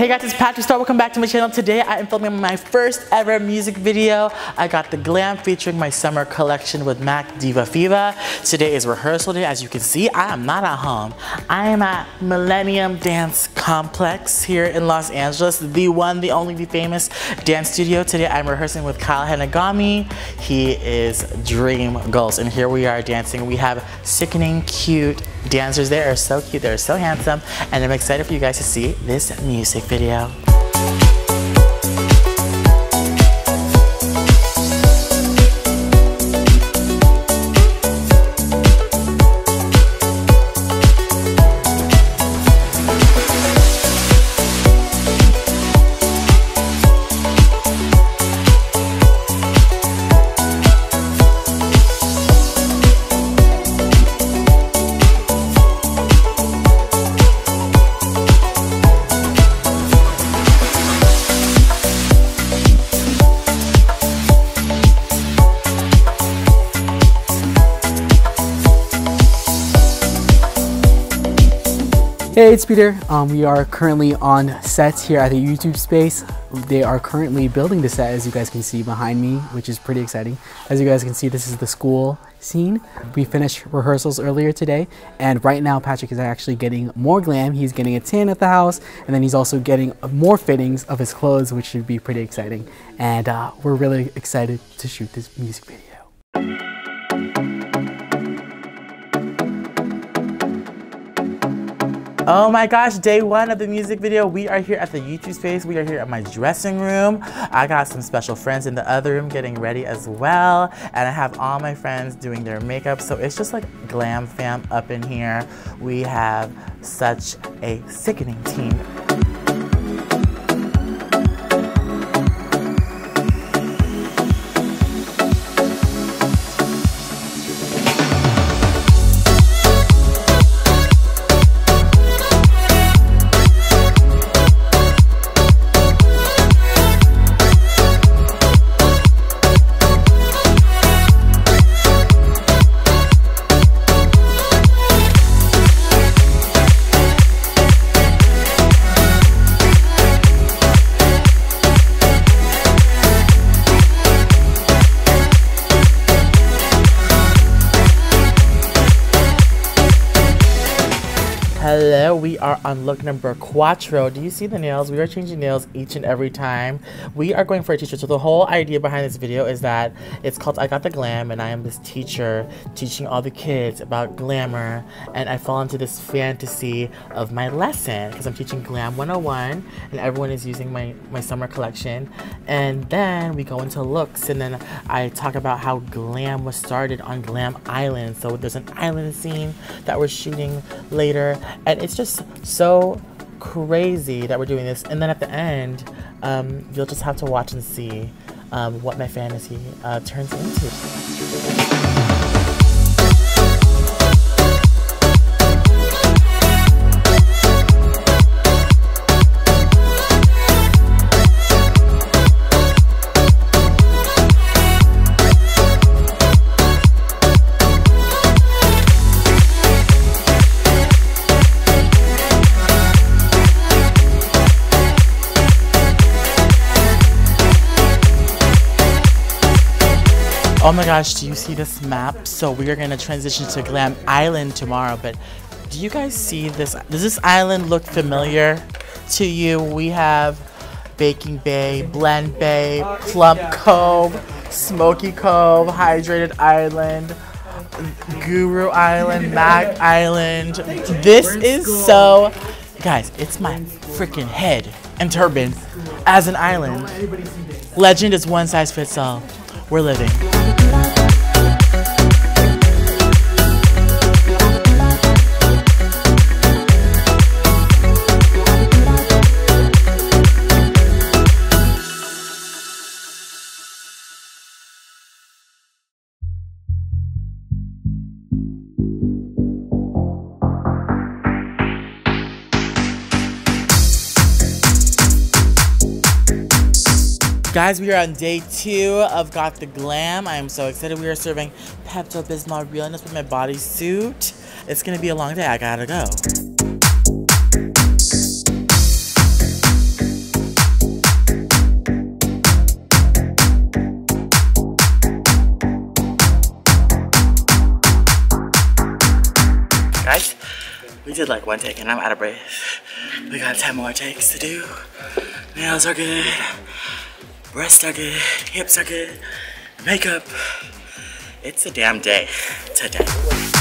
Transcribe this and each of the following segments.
Hey guys, it's Patrick Starrr. Welcome back to my channel. Today I am filming my first ever music video. I got the glam featuring my summer collection with Mac Diva Feva. Today is rehearsal day. As you can see, I am not at home. I am at Millennium Dance Complex here in Los Angeles, the one, the only, the famous dance studio. Today I'm rehearsing with Kyle Hanagami. He is Dream Goals, and here we are dancing. We have sickening cute dancers. there are so cute, they're so handsome, and I'm excited for you guys to see this music video. Hey, it's Peter. Um, we are currently on set here at the YouTube space. They are currently building the set, as you guys can see behind me, which is pretty exciting. As you guys can see, this is the school scene. We finished rehearsals earlier today, and right now Patrick is actually getting more glam. He's getting a tan at the house, and then he's also getting more fittings of his clothes, which should be pretty exciting. And uh, we're really excited to shoot this music video. Oh my gosh, day one of the music video. We are here at the YouTube space. We are here at my dressing room. I got some special friends in the other room getting ready as well. And I have all my friends doing their makeup. So it's just like glam fam up in here. We have such a sickening team. Hello, we are on look number quattro. Do you see the nails? We are changing nails each and every time. We are going for a teacher. So the whole idea behind this video is that it's called I Got the Glam and I am this teacher teaching all the kids about glamour and I fall into this fantasy of my lesson because I'm teaching Glam 101 and everyone is using my, my summer collection. And then we go into looks and then I talk about how glam was started on Glam Island. So there's an island scene that we're shooting later and it's just so crazy that we're doing this. And then at the end, um, you'll just have to watch and see um, what my fantasy uh, turns into. Oh my gosh, do you see this map? So we are gonna transition to Glam Island tomorrow, but do you guys see this? Does this island look familiar to you? We have Baking Bay, Blend Bay, Plump Cove, Smoky Cove, Hydrated Island, Guru Island, Mac Island. This is so, guys, it's my freaking head and turban as an island. Legend is one size fits all. We're living. Guys, we are on day two of Got the Glam. I am so excited. We are serving Pepto-Bismol Realness with my bodysuit. It's gonna be a long day. I gotta go. Guys, we did like one take and I'm out of breath. We got 10 more takes to do. Nails are good. Breasts are good. Hips are good. Makeup. It's a damn day today.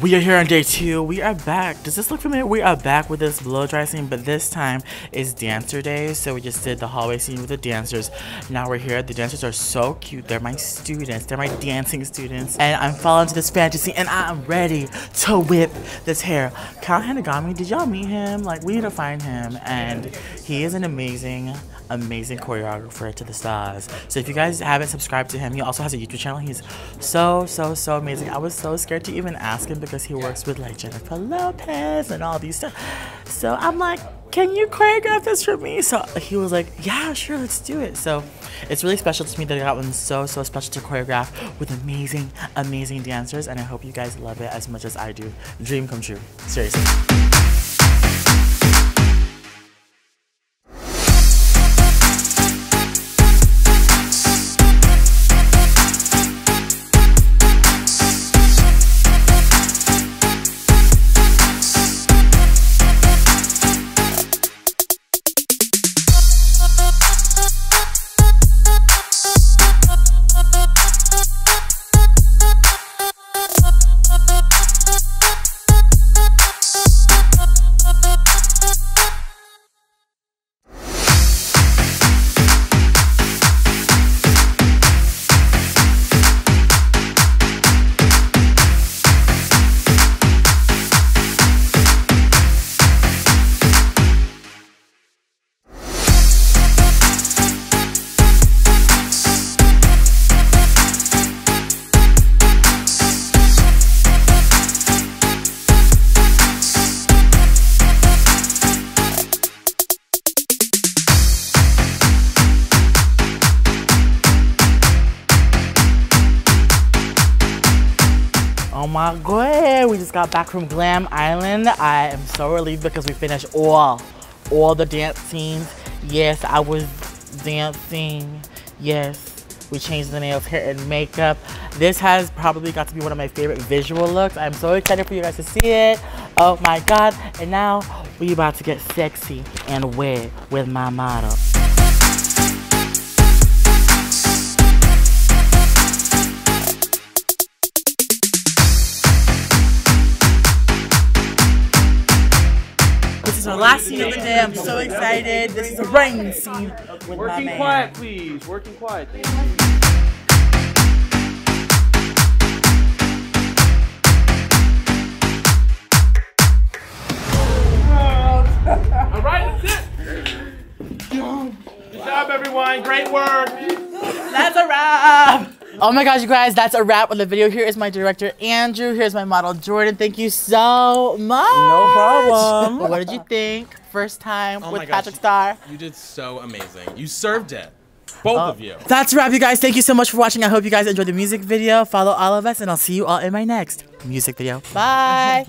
We are here on day two. We are back. Does this look familiar? We are back with this blow dry scene, but this time is dancer day. So we just did the hallway scene with the dancers. Now we're here. The dancers are so cute. They're my students. They're my dancing students. And I'm falling to this fantasy and I'm ready to whip this hair. Kyle Hanagami, did y'all meet him? Like, we need to find him. And he is an amazing amazing choreographer to the stars. So if you guys haven't subscribed to him, he also has a YouTube channel. He's so, so, so amazing. I was so scared to even ask him because he works with like Jennifer Lopez and all these stuff. So I'm like, can you choreograph this for me? So he was like, yeah, sure, let's do it. So it's really special to me that I got one so, so special to choreograph with amazing, amazing dancers. And I hope you guys love it as much as I do. Dream come true. Seriously. My god, we just got back from Glam Island. I am so relieved because we finished all, all the dance scenes. Yes, I was dancing. Yes, we changed the nails, hair, and makeup. This has probably got to be one of my favorite visual looks. I'm so excited for you guys to see it. Oh my god. And now we about to get sexy and wet with my model. Last scene of the day. I'm so excited. This is a rain scene with my Working man. quiet, please. Working quiet. All right, that's it. Good job, everyone. Great work. That's a wrap. Oh my gosh, you guys, that's a wrap on the video. Here is my director, Andrew. Here's my model, Jordan. Thank you so much. No problem. What did you think? First time Oh with my gosh. Patrick Starrr. You did so amazing. You served it. Both oh. of you. That's a wrap, you guys. Thank you so much for watching. I hope you guys enjoyed the music video. Follow all of us, and I'll see you all in my next music video. Bye.